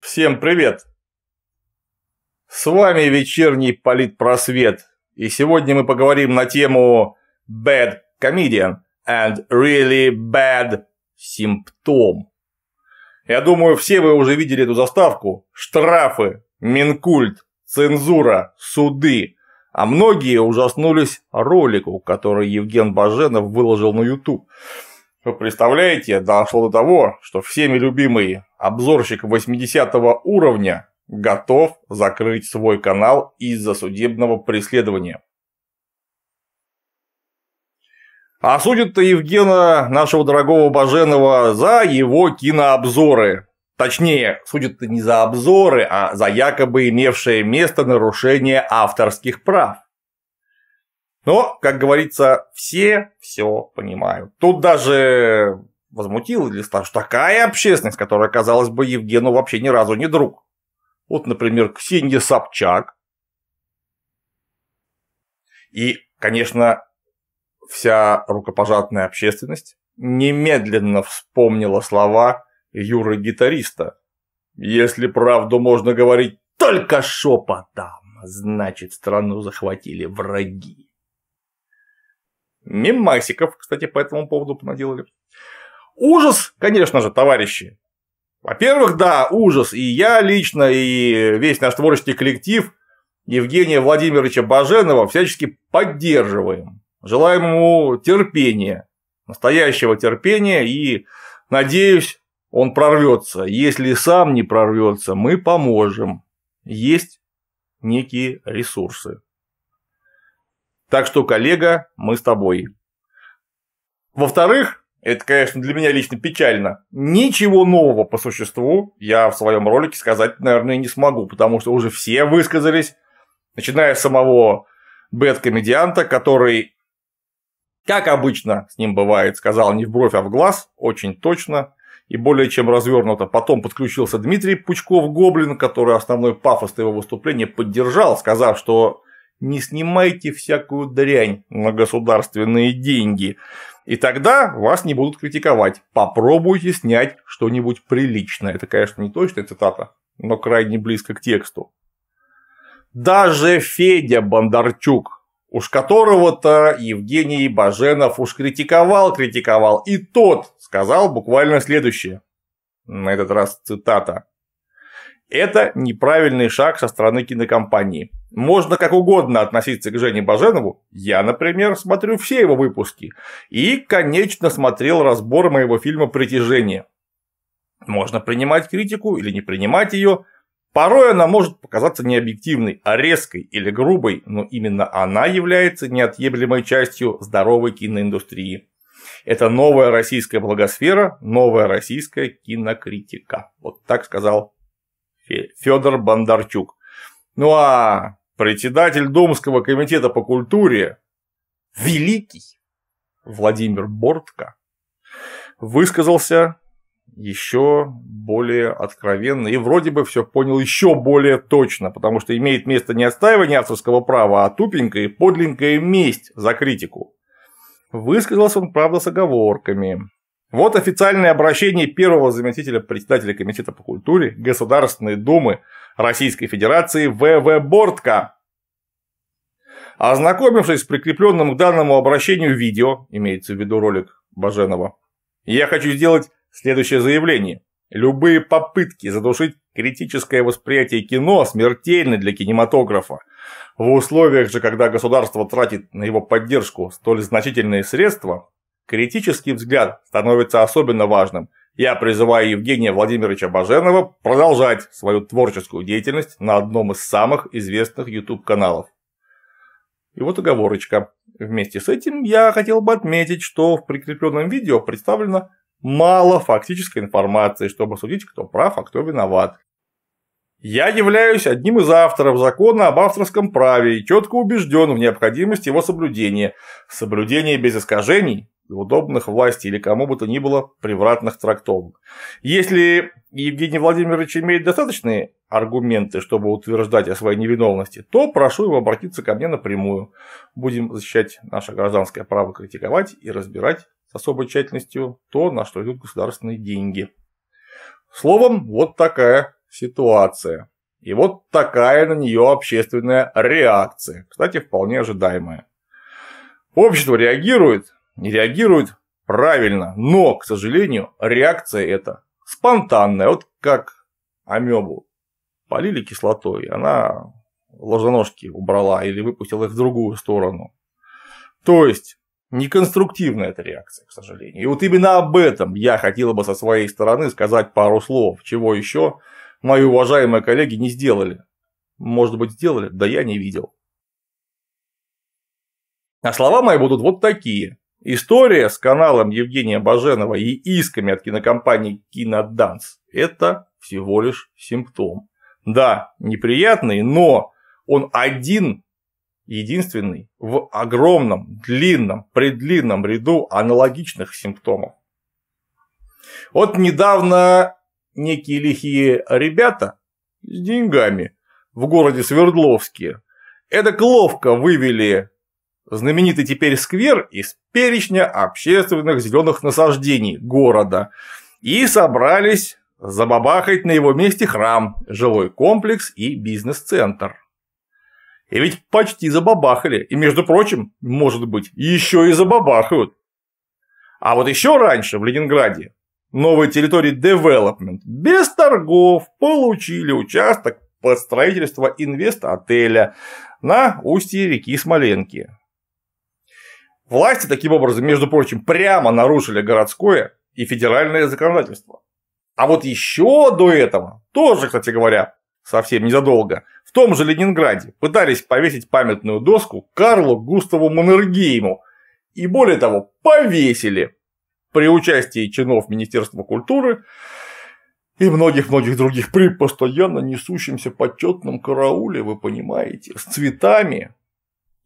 Всем привет! С вами вечерний политпросвет, и сегодня мы поговорим на тему Bad Comedian and Really Bad Symptom. Я думаю, все вы уже видели эту заставку. Штрафы, Минкульт, цензура, суды. А многие ужаснулись ролику, который Евген Баженов выложил на YouTube. Вы представляете, дошло до того, что всеми любимый обзорщик 80 уровня готов закрыть свой канал из-за судебного преследования. А судит-то Евгена, нашего дорогого Баженова, за его кинообзоры. Точнее, судят не за обзоры, а за якобы имевшее место нарушение авторских прав. Но, как говорится, все все понимают. Тут даже возмутил Листа, что такая общественность, которая, казалось бы, Евгену вообще ни разу не друг. Вот, например, Ксения Собчак. И, конечно, вся рукопожатная общественность немедленно вспомнила слова Юры-гитариста. Если правду можно говорить только шепотом, значит страну захватили враги. Мемасиков, кстати, по этому поводу понаделали. Ужас, конечно же, товарищи. Во-первых, да, ужас. И я лично, и весь наш творческий коллектив Евгения Владимировича Баженова всячески поддерживаем. Желаем ему терпения, настоящего терпения, и надеюсь, он прорвется. Если сам не прорвется, мы поможем. Есть некие ресурсы. Так что, коллега, мы с тобой. Во-вторых, это, конечно, для меня лично печально. Ничего нового по существу я в своем ролике сказать, наверное, не смогу, потому что уже все высказались, начиная с самого бэт-комедианта, который как обычно с ним бывает, сказал не в бровь, а в глаз, очень точно и более чем развернуто. Потом подключился Дмитрий Пучков-Гоблин, который основной пафос его выступления поддержал, сказав, что не снимайте всякую дрянь на государственные деньги. И тогда вас не будут критиковать. Попробуйте снять что-нибудь приличное. Это, конечно, не точная цитата, но крайне близко к тексту. Даже Федя Бондарчук, уж которого-то Евгений Баженов уж критиковал, критиковал, и тот сказал буквально следующее. На этот раз цитата. Это неправильный шаг со стороны кинокомпании. Можно как угодно относиться к Жене Баженову. Я, например, смотрю все его выпуски. И, конечно, смотрел разбор моего фильма «Притяжение». Можно принимать критику или не принимать ее – Порой она может показаться не объективной, а резкой или грубой, но именно она является неотъемлемой частью здоровой киноиндустрии. Это новая российская благосфера, новая российская кинокритика. Вот так сказал Федор Бондарчук. Ну а председатель Думского комитета по культуре, великий Владимир Бортко, высказался еще более откровенно и вроде бы все понял еще более точно, потому что имеет место не отстаивание авторского права, а тупенькая и подлинная месть за критику. Высказался он, правда, с оговорками. Вот официальное обращение первого заместителя председателя Комитета по культуре Государственной Думы Российской Федерации В.В. Бортко. Ознакомившись с прикрепленным к данному обращению видео, имеется в виду ролик Баженова, я хочу сделать Следующее заявление. Любые попытки задушить критическое восприятие кино смертельны для кинематографа. В условиях же, когда государство тратит на его поддержку столь значительные средства, критический взгляд становится особенно важным. Я призываю Евгения Владимировича Баженова продолжать свою творческую деятельность на одном из самых известных YouTube-каналов. И вот оговорочка. Вместе с этим я хотел бы отметить, что в прикрепленном видео представлено мало фактической информации, чтобы судить, кто прав, а кто виноват. Я являюсь одним из авторов закона об авторском праве и четко убежден в необходимости его соблюдения. Соблюдение без искажений удобных власти или кому бы то ни было превратных трактовок. Если Евгений Владимирович имеет достаточные аргументы, чтобы утверждать о своей невиновности, то прошу его обратиться ко мне напрямую. Будем защищать наше гражданское право критиковать и разбирать с особой тщательностью то, на что идут государственные деньги. Словом, вот такая ситуация. И вот такая на нее общественная реакция, кстати, вполне ожидаемая. Общество реагирует, не реагирует правильно, но, к сожалению, реакция эта спонтанная, вот как амебу полили кислотой, она ложноножки убрала или выпустила их в другую сторону. То есть, неконструктивная эта реакция, к сожалению. И вот именно об этом я хотел бы со своей стороны сказать пару слов, чего еще мои уважаемые коллеги не сделали. Может быть, сделали, да я не видел. А слова мои будут вот такие. История с каналом Евгения Баженова и исками от кинокомпании Киноданс – это всего лишь симптом. Да, неприятный, но он один, единственный в огромном, длинном, предлинном ряду аналогичных симптомов. Вот недавно некие лихие ребята с деньгами в городе Свердловске это ловко вывели знаменитый теперь сквер из перечня общественных зеленых насаждений города и собрались забабахать на его месте храм, жилой комплекс и бизнес-центр. И ведь почти забабахали, и между прочим, может быть, еще и забабахают. А вот еще раньше в Ленинграде новой территории Development без торгов получили участок под строительство инвест-отеля на устье реки Смоленки. Власти таким образом, между прочим, прямо нарушили городское и федеральное законодательство. А вот еще до этого, тоже, кстати говоря, совсем незадолго, в том же Ленинграде пытались повесить памятную доску Карлу Густаву Маннергейму. И более того, повесили при участии чинов Министерства культуры и многих-многих других при постоянно несущемся почетном карауле, вы понимаете, с цветами.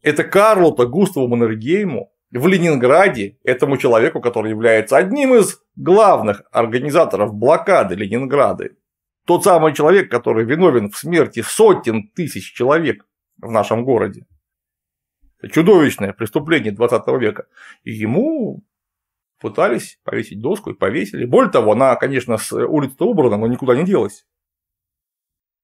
Это Карлу-то Густаву Маннергейму в Ленинграде этому человеку, который является одним из главных организаторов блокады Ленинграда, тот самый человек, который виновен в смерти сотен тысяч человек в нашем городе. Чудовищное преступление 20 века. И ему пытались повесить доску и повесили. Более того, она, конечно, с улицы убрана, но никуда не делась.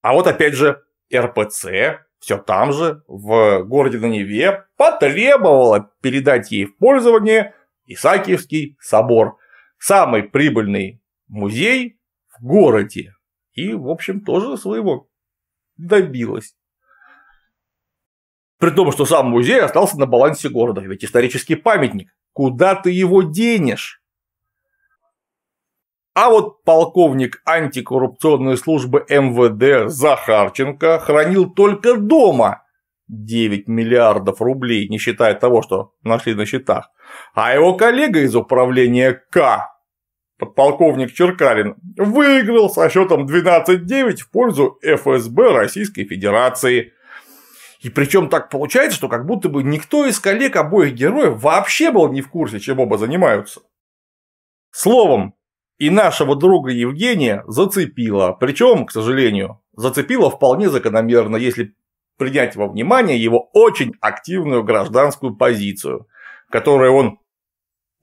А вот опять же РПЦ все там же, в городе на Неве, потребовала передать ей в пользование Исаакиевский собор, самый прибыльный музей в городе. И, в общем, тоже своего добилась. При том, что сам музей остался на балансе города, ведь исторический памятник. Куда ты его денешь? А вот полковник антикоррупционной службы МВД Захарченко хранил только дома 9 миллиардов рублей, не считая того, что нашли на счетах. А его коллега из управления К, подполковник Черкалин, выиграл со счетом 12-9 в пользу ФСБ Российской Федерации. И причем так получается, что как будто бы никто из коллег обоих героев вообще был не в курсе, чем оба занимаются. Словом, и нашего друга Евгения зацепило. Причем, к сожалению, зацепило вполне закономерно, если принять во внимание его очень активную гражданскую позицию, которую он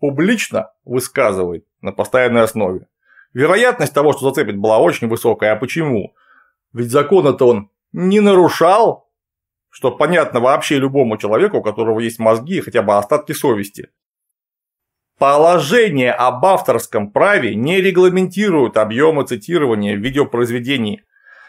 публично высказывает на постоянной основе. Вероятность того, что зацепит, была очень высокая. А почему? Ведь закон это он не нарушал, что понятно вообще любому человеку, у которого есть мозги и хотя бы остатки совести. Положение об авторском праве не регламентирует объемы цитирования в видеопроизведении.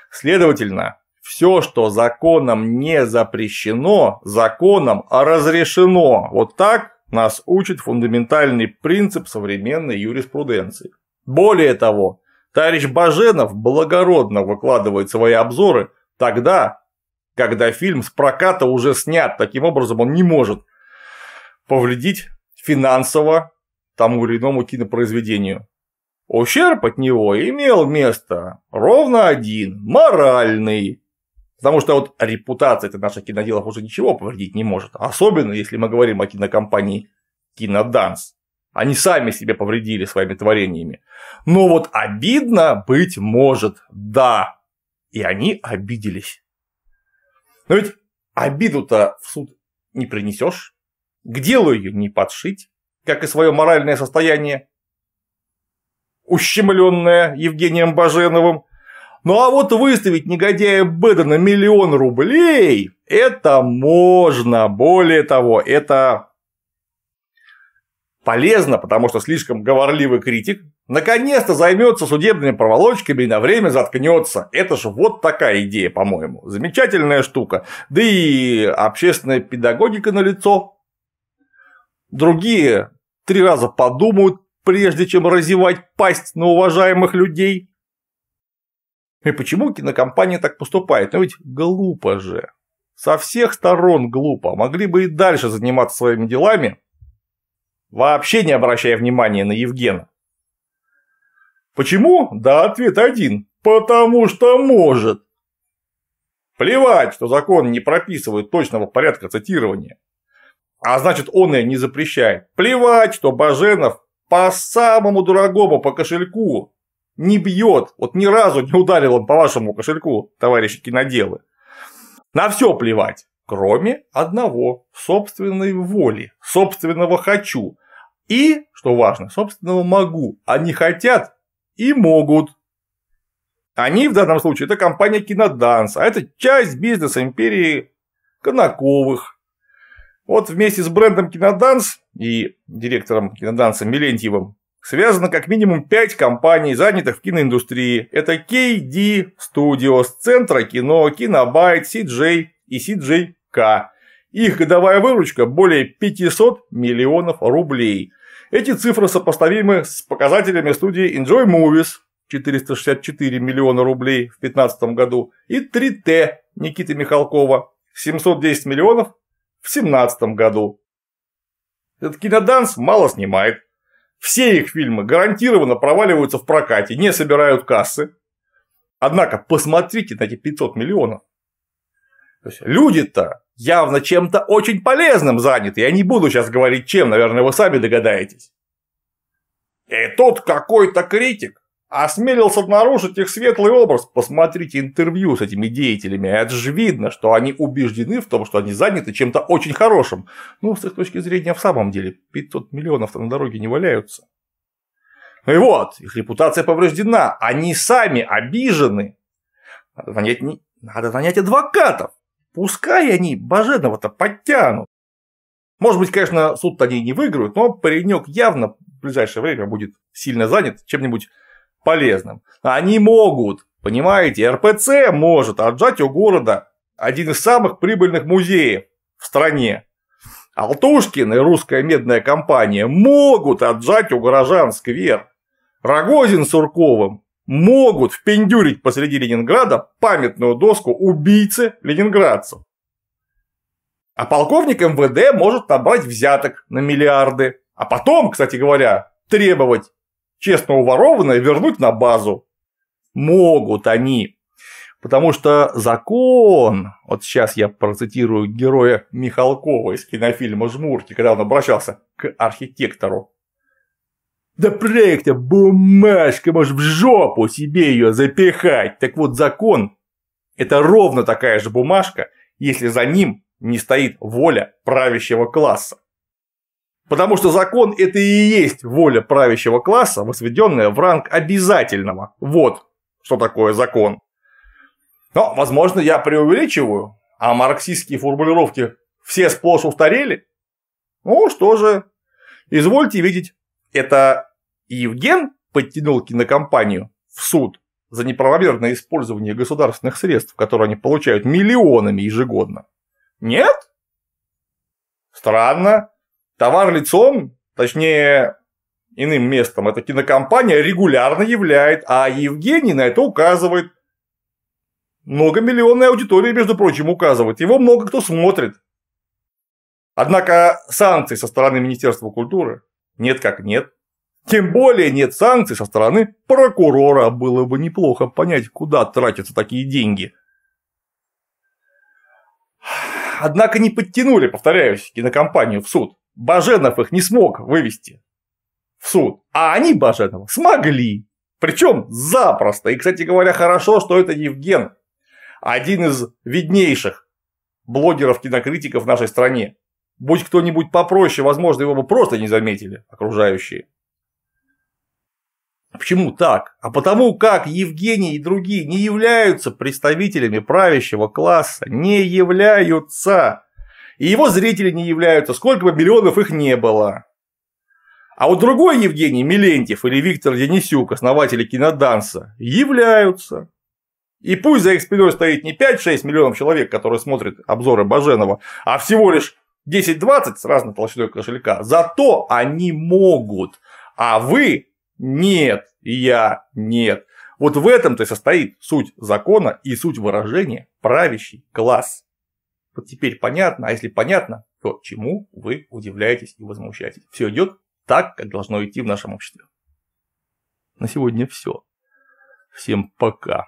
Следовательно, все, что законом не запрещено, законом разрешено. Вот так нас учит фундаментальный принцип современной юриспруденции. Более того, товарищ Баженов благородно выкладывает свои обзоры тогда, когда фильм с проката уже снят. Таким образом, он не может повредить финансово тому или иному кинопроизведению. Ущерб от него имел место ровно один – моральный. Потому что вот репутация это наших киноделов уже ничего повредить не может. Особенно, если мы говорим о кинокомпании Киноданс. Они сами себе повредили своими творениями. Но вот обидно быть может, да. И они обиделись. Но ведь обиду-то в суд не принесешь, к делу ее не подшить, как и свое моральное состояние, ущемленное Евгением Баженовым. Ну а вот выставить негодяя Беда на миллион рублей, это можно. Более того, это полезно, потому что слишком говорливый критик наконец-то займется судебными проволочками и на время заткнется. Это же вот такая идея, по-моему. Замечательная штука. Да и общественная педагогика на лицо. Другие три раза подумают, прежде чем разевать пасть на уважаемых людей. И почему кинокомпания так поступает? Ну ведь глупо же. Со всех сторон глупо. Могли бы и дальше заниматься своими делами, вообще не обращая внимания на Евгена. Почему? Да, ответ один. Потому что может. Плевать, что закон не прописывает точного порядка цитирования. А значит, он и не запрещает. Плевать, что Баженов по самому дорогому по кошельку не бьет. Вот ни разу не ударил он по вашему кошельку, товарищи киноделы. На все плевать, кроме одного – собственной воли, собственного «хочу». И, что важно, собственного «могу». Они хотят и могут. Они в данном случае это компания Киноданс, а это часть бизнеса империи Конаковых. Вот вместе с брендом Киноданс и директором Киноданса Милентьевым связано как минимум 5 компаний, занятых в киноиндустрии. Это KD Studios, Центра кино, Кинобайт, CJ и CJK. Их годовая выручка более 500 миллионов рублей. Эти цифры сопоставимы с показателями студии Enjoy Movies 464 миллиона рублей в 2015 году и 3T Никиты Михалкова 710 миллионов в 2017 году. Этот киноданс мало снимает. Все их фильмы гарантированно проваливаются в прокате, не собирают кассы. Однако посмотрите на эти 500 миллионов. Люди-то явно чем-то очень полезным заняты. Я не буду сейчас говорить чем, наверное, вы сами догадаетесь. И тут какой-то критик осмелился нарушить их светлый образ. Посмотрите интервью с этими деятелями. Это же видно, что они убеждены в том, что они заняты чем-то очень хорошим. Ну, с их точки зрения, в самом деле, 500 миллионов на дороге не валяются. И вот, их репутация повреждена, они сами обижены. Надо нанять, надо нанять адвокатов. Пускай они Баженова-то подтянут. Может быть, конечно, суд они не выиграют, но паренек явно в ближайшее время будет сильно занят чем-нибудь полезным. Они могут, понимаете, РПЦ может отжать у города один из самых прибыльных музеев в стране. Алтушкин и русская медная компания могут отжать у горожан сквер. Рогозин с Сурковым могут впендюрить посреди Ленинграда памятную доску убийцы ленинградцев. А полковник МВД может набрать взяток на миллиарды. А потом, кстати говоря, требовать честно уворованное вернуть на базу. Могут они. Потому что закон, вот сейчас я процитирую героя Михалкова из кинофильма «Жмурки», когда он обращался к архитектору. Да проекта бумажка, может в жопу себе ее запихать. Так вот закон – это ровно такая же бумажка, если за ним не стоит воля правящего класса. Потому что закон – это и есть воля правящего класса, возведенная в ранг обязательного. Вот что такое закон. Но, возможно, я преувеличиваю, а марксистские формулировки все сплошь устарели. Ну что же, извольте видеть, это Евген подтянул кинокомпанию в суд за неправомерное использование государственных средств, которые они получают миллионами ежегодно. Нет? Странно. Товар лицом, точнее, иным местом, эта кинокомпания регулярно являет, а Евгений на это указывает. Многомиллионная аудитория, между прочим, указывает. Его много кто смотрит. Однако санкций со стороны Министерства культуры нет как нет. Тем более нет санкций со стороны прокурора. Было бы неплохо понять, куда тратятся такие деньги. Однако не подтянули, повторяюсь, кинокомпанию в суд. Баженов их не смог вывести. в суд. А они Баженова смогли. Причем запросто. И, кстати говоря, хорошо, что это Евген. Один из виднейших блогеров-кинокритиков в нашей стране. Будь кто-нибудь попроще, возможно, его бы просто не заметили окружающие. Почему так? А потому как Евгений и другие не являются представителями правящего класса, не являются. И его зрители не являются, сколько бы миллионов их не было. А вот другой Евгений Милентьев или Виктор Денисюк, основатели киноданса, являются. И пусть за их спиной стоит не 5-6 миллионов человек, которые смотрят обзоры Баженова, а всего лишь 10-20 с разной толщиной кошелька, зато они могут, а вы нет, и я нет. Вот в этом-то и состоит суть закона и суть выражения правящий класс. Вот теперь понятно, а если понятно, то чему вы удивляетесь и возмущаетесь? Все идет так, как должно идти в нашем обществе. На сегодня все. Всем пока.